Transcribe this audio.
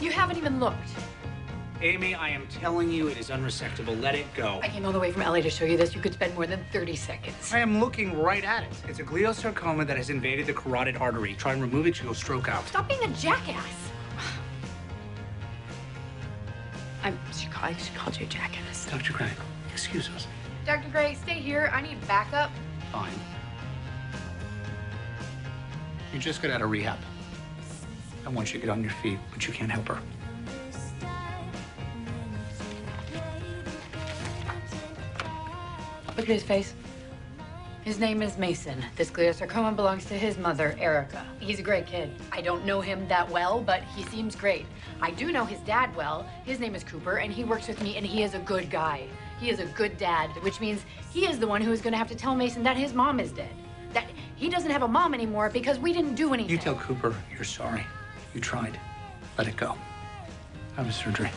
You haven't even looked. Amy, I am telling you, it is unresectable. Let it go. I came all the way from LA to show you this. You could spend more than 30 seconds. I am looking right at it. It's a gliosarcoma that has invaded the carotid artery. Try and remove it, you'll stroke out. Stop being a jackass. I'm, she, called, she called you a jackass. Dr. Grey, excuse us. Dr. Grey, stay here. I need backup. Fine. You just got out of rehab. I want you to get on your feet, but you can't help her. Look at his face. His name is Mason. This gliosarcoma belongs to his mother, Erica. He's a great kid. I don't know him that well, but he seems great. I do know his dad well. His name is Cooper, and he works with me, and he is a good guy. He is a good dad, which means he is the one who is going to have to tell Mason that his mom is dead. That he doesn't have a mom anymore because we didn't do anything. You tell Cooper you're sorry. You tried. Let it go. Have a surgery.